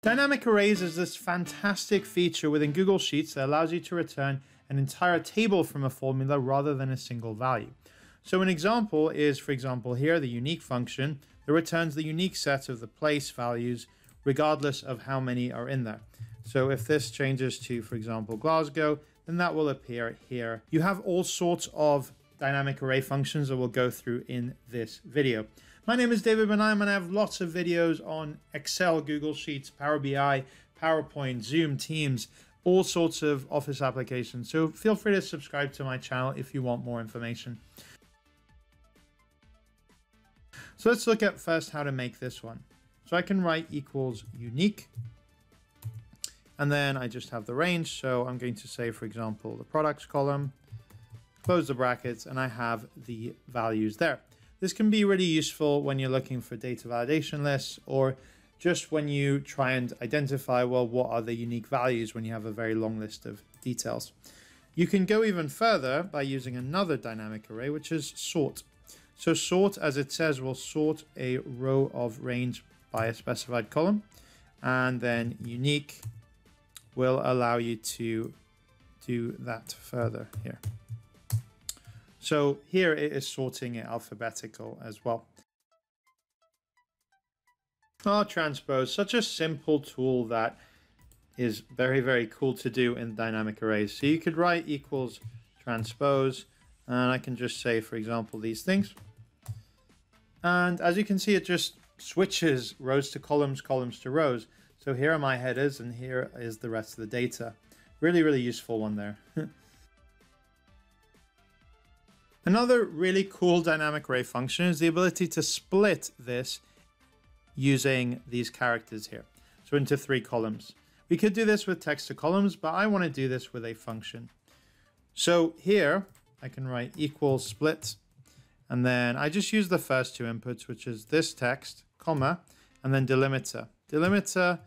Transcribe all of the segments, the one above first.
Dynamic arrays is this fantastic feature within Google Sheets that allows you to return an entire table from a formula rather than a single value. So an example is, for example, here, the unique function that returns the unique set of the place values regardless of how many are in there. So if this changes to, for example, Glasgow, then that will appear here. You have all sorts of dynamic array functions that we'll go through in this video. My name is David Benaim and I have lots of videos on Excel, Google Sheets, Power BI, PowerPoint, Zoom, Teams, all sorts of Office applications. So feel free to subscribe to my channel if you want more information. So let's look at first how to make this one. So I can write equals unique. And then I just have the range. So I'm going to say, for example, the products column, close the brackets, and I have the values there. This can be really useful when you're looking for data validation lists or just when you try and identify, well, what are the unique values when you have a very long list of details. You can go even further by using another dynamic array, which is sort. So sort, as it says, will sort a row of range by a specified column. And then unique will allow you to do that further here. So here it is sorting it alphabetical as well. R transpose, such a simple tool that is very, very cool to do in dynamic arrays. So you could write equals transpose, and I can just say, for example, these things. And as you can see, it just switches rows to columns, columns to rows. So here are my headers and here is the rest of the data. Really, really useful one there. Another really cool dynamic array function is the ability to split this using these characters here. So into three columns. We could do this with text to columns, but I want to do this with a function. So here I can write equals split and then I just use the first two inputs, which is this text, comma, and then delimiter. Delimiter,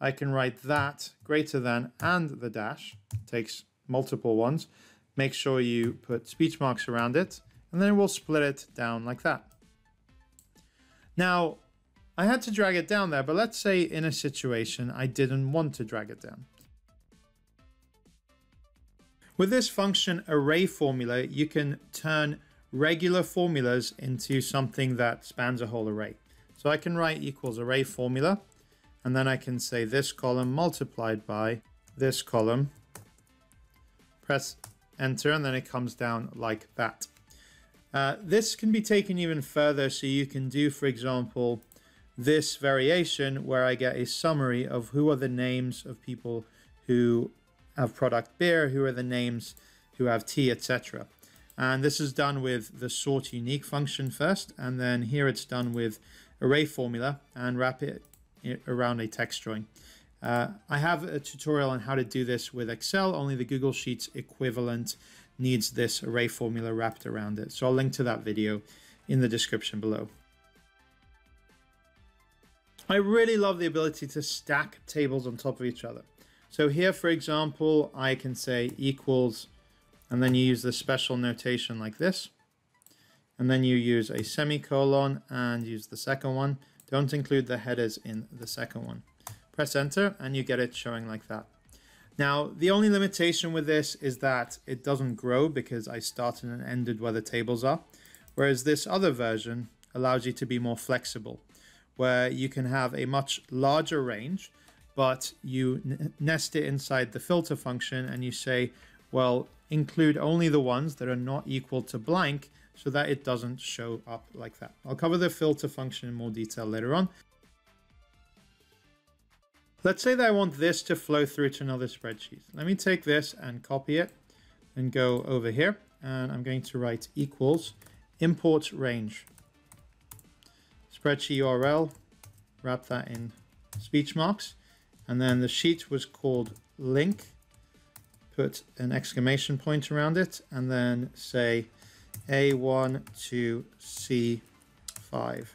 I can write that greater than and the dash, takes multiple ones. Make sure you put speech marks around it, and then we'll split it down like that. Now, I had to drag it down there, but let's say in a situation I didn't want to drag it down. With this function array formula, you can turn regular formulas into something that spans a whole array. So I can write equals array formula, and then I can say this column multiplied by this column, press enter, and then it comes down like that. Uh, this can be taken even further, so you can do, for example, this variation where I get a summary of who are the names of people who have product beer, who are the names who have tea, etc. And this is done with the sort unique function first, and then here it's done with array formula and wrap it around a text string. Uh, I have a tutorial on how to do this with Excel, only the Google Sheets equivalent needs this array formula wrapped around it. So I'll link to that video in the description below. I really love the ability to stack tables on top of each other. So here, for example, I can say equals and then you use the special notation like this. And then you use a semicolon and use the second one. Don't include the headers in the second one. Press enter and you get it showing like that. Now, the only limitation with this is that it doesn't grow because I started and ended where the tables are. Whereas this other version allows you to be more flexible, where you can have a much larger range, but you nest it inside the filter function and you say, well, include only the ones that are not equal to blank so that it doesn't show up like that. I'll cover the filter function in more detail later on. Let's say that I want this to flow through to another spreadsheet. Let me take this and copy it and go over here and I'm going to write equals import range. Spreadsheet URL, wrap that in speech marks. And then the sheet was called link put an exclamation point around it and then say A1 to C5.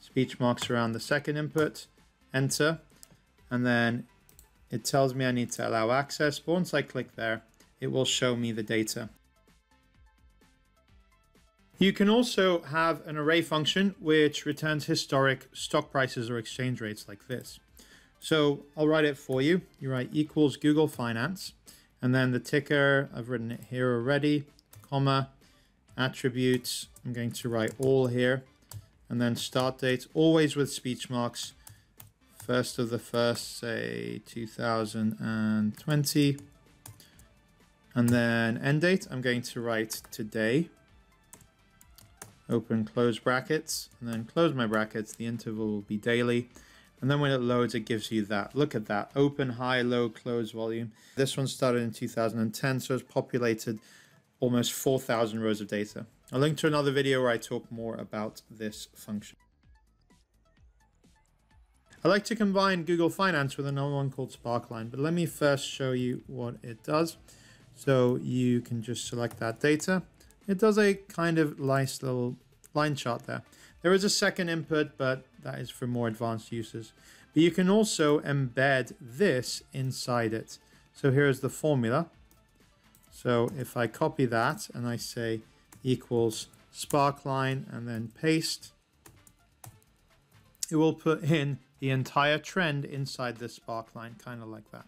Speech marks around the second input, enter, and then it tells me I need to allow access. But once I click there, it will show me the data. You can also have an array function which returns historic stock prices or exchange rates like this. So I'll write it for you. You write equals Google Finance. And then the ticker, I've written it here already, comma, attributes. I'm going to write all here. And then start date, always with speech marks. First of the first, say 2020. And then end date, I'm going to write today. Open close brackets, and then close my brackets. The interval will be daily. And then when it loads, it gives you that. Look at that. Open, high, low, close volume. This one started in 2010, so it's populated almost 4,000 rows of data. I'll link to another video where I talk more about this function. I like to combine Google Finance with another one called Sparkline, but let me first show you what it does. So you can just select that data. It does a kind of nice little line chart there. There is a second input, but that is for more advanced uses. But you can also embed this inside it. So here's the formula. So if I copy that and I say equals sparkline and then paste, it will put in the entire trend inside the sparkline, kind of like that.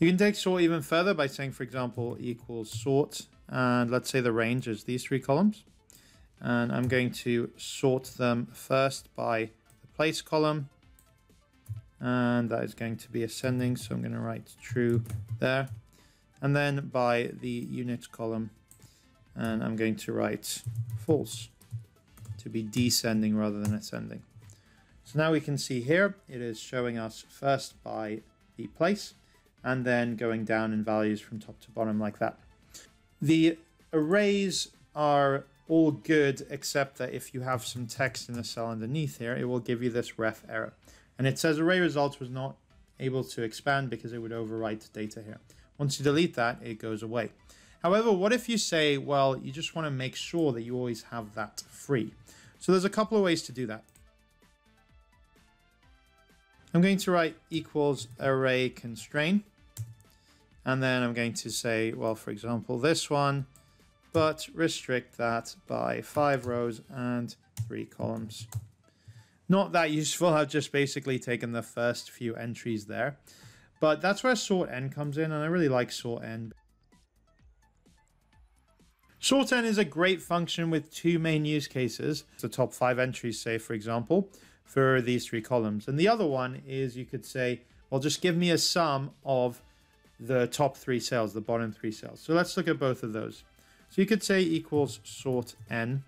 You can take sort even further by saying, for example, equals sort, and let's say the range is these three columns. And I'm going to sort them first by the place column and that is going to be ascending so I'm going to write true there. And then by the unit column and I'm going to write false to be descending rather than ascending. So now we can see here it is showing us first by the place and then going down in values from top to bottom like that. The arrays are all good except that if you have some text in the cell underneath here, it will give you this ref error. And it says array results was not able to expand because it would overwrite data here. Once you delete that, it goes away. However, what if you say, well, you just want to make sure that you always have that free? So there's a couple of ways to do that. I'm going to write equals array constrain. And then I'm going to say, well, for example, this one but restrict that by five rows and three columns. Not that useful, I've just basically taken the first few entries there. But that's where sort n comes in, and I really like sort n. Sort n is a great function with two main use cases. The top five entries, say, for example, for these three columns. And the other one is you could say, well, just give me a sum of the top three cells, the bottom three cells. So let's look at both of those. So you could say equals sort n.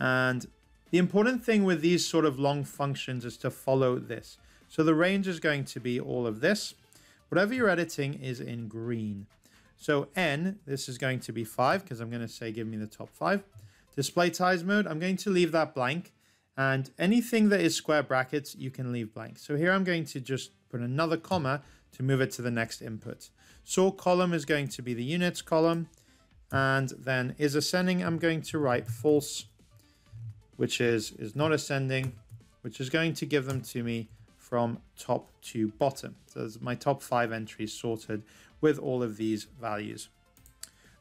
And the important thing with these sort of long functions is to follow this. So the range is going to be all of this. Whatever you're editing is in green. So n, this is going to be 5 because I'm going to say give me the top 5. Display ties mode, I'm going to leave that blank. And anything that is square brackets, you can leave blank. So here I'm going to just put another comma to move it to the next input. Sort column is going to be the units column and then is ascending, I'm going to write false, which is, is not ascending, which is going to give them to me from top to bottom. So my top five entries sorted with all of these values.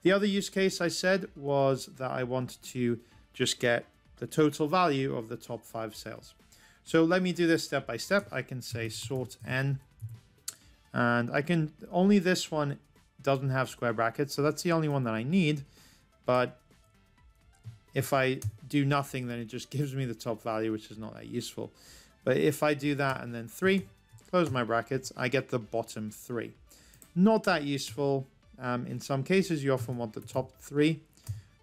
The other use case I said was that I want to just get the total value of the top five sales. So let me do this step by step. I can say sort n and I can only this one doesn't have square brackets, so that's the only one that I need. But if I do nothing, then it just gives me the top value, which is not that useful. But if I do that and then 3, close my brackets, I get the bottom 3. Not that useful. Um, in some cases, you often want the top 3.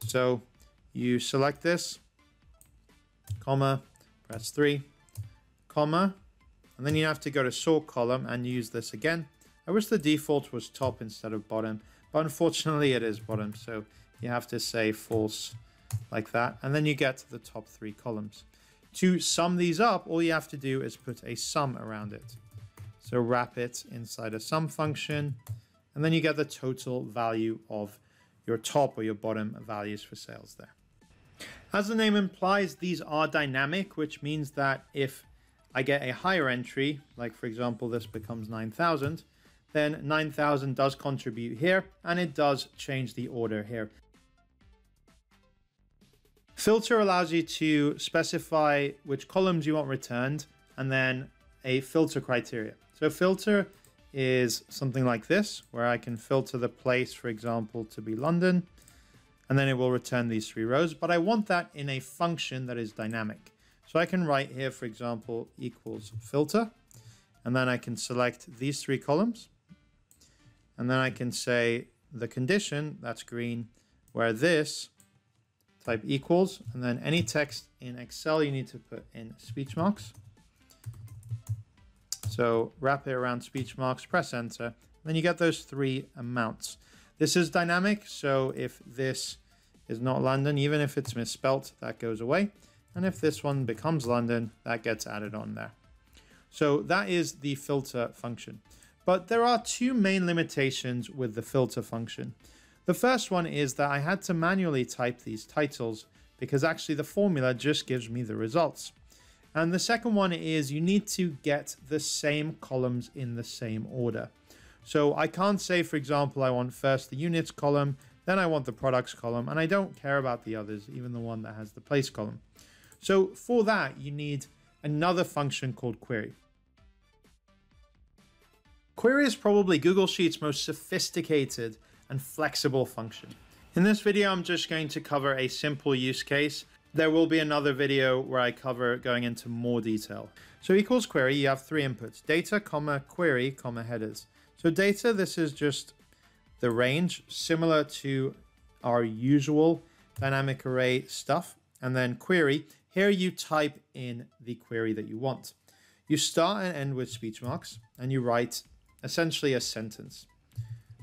So you select this, comma, press 3, comma, and then you have to go to sort column and use this again. I wish the default was top instead of bottom, but unfortunately it is bottom, so you have to say false like that, and then you get to the top three columns. To sum these up, all you have to do is put a sum around it. So wrap it inside a sum function, and then you get the total value of your top or your bottom values for sales there. As the name implies, these are dynamic, which means that if I get a higher entry, like for example, this becomes 9,000, then 9000 does contribute here and it does change the order here. Filter allows you to specify which columns you want returned and then a filter criteria. So filter is something like this, where I can filter the place, for example, to be London, and then it will return these three rows. But I want that in a function that is dynamic. So I can write here, for example, equals filter, and then I can select these three columns, and then I can say the condition, that's green, where this type equals, and then any text in Excel you need to put in speech marks. So wrap it around speech marks, press enter, then you get those three amounts. This is dynamic, so if this is not London, even if it's misspelt, that goes away. And if this one becomes London, that gets added on there. So that is the filter function. But there are two main limitations with the filter function. The first one is that I had to manually type these titles because actually the formula just gives me the results. And the second one is you need to get the same columns in the same order. So I can't say, for example, I want first the units column, then I want the products column, and I don't care about the others, even the one that has the place column. So for that, you need another function called query. Query is probably Google Sheets' most sophisticated and flexible function. In this video, I'm just going to cover a simple use case there will be another video where I cover going into more detail. So equals query, you have three inputs, data, comma, query, comma, headers. So data, this is just the range, similar to our usual dynamic array stuff. And then query, here you type in the query that you want. You start and end with speech marks, and you write essentially a sentence.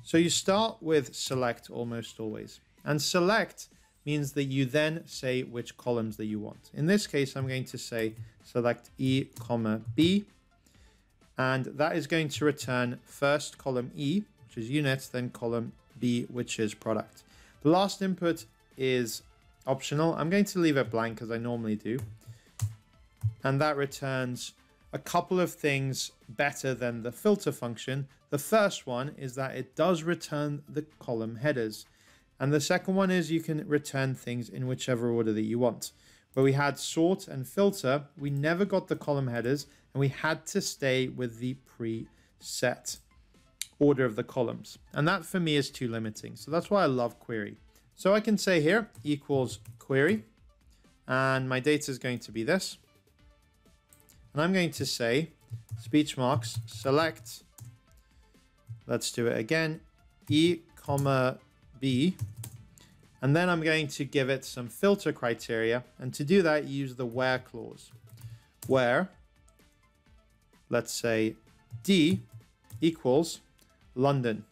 So you start with select almost always. And select means that you then say which columns that you want. In this case, I'm going to say select E, comma B, and that is going to return first column E, which is units, then column B, which is product. The last input is optional. I'm going to leave it blank as I normally do. And that returns a couple of things better than the filter function. The first one is that it does return the column headers. And the second one is you can return things in whichever order that you want. Where we had sort and filter, we never got the column headers and we had to stay with the preset order of the columns. And that for me is too limiting. So that's why I love query. So I can say here equals query and my data is going to be this. And I'm going to say speech marks select. Let's do it again. E comma And then I'm going to give it some filter criteria. And to do that, use the where clause. Where, let's say D equals London.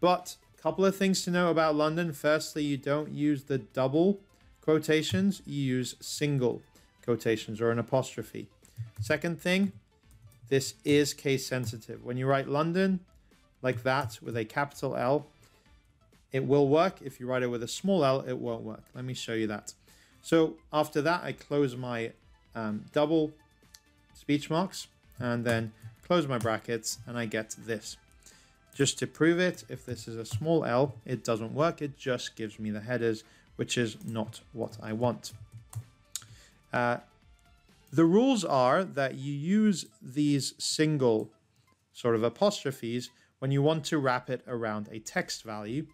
But a couple of things to know about London. Firstly, you don't use the double quotations, you use single quotations or an apostrophe. Second thing, this is case sensitive. When you write London like that with a capital L, it will work. If you write it with a small l, it won't work. Let me show you that. So after that, I close my um, double speech marks and then close my brackets and I get this. Just to prove it, if this is a small l, it doesn't work. It just gives me the headers, which is not what I want. Uh, the rules are that you use these single sort of apostrophes when you want to wrap it around a text value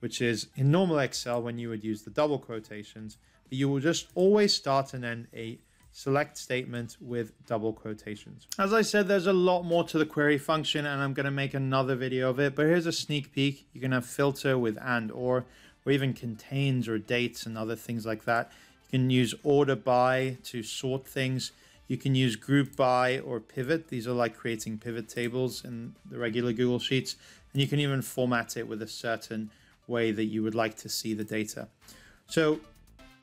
which is in normal Excel when you would use the double quotations, but you will just always start and end a select statement with double quotations. As I said, there's a lot more to the query function and I'm going to make another video of it, but here's a sneak peek. You can have filter with and or, or even contains or dates and other things like that. You can use order by to sort things. You can use group by or pivot. These are like creating pivot tables in the regular Google Sheets. And you can even format it with a certain way that you would like to see the data. So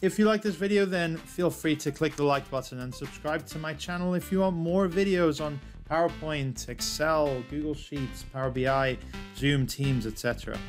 if you like this video, then feel free to click the like button and subscribe to my channel if you want more videos on PowerPoint, Excel, Google Sheets, Power BI, Zoom, Teams, etc.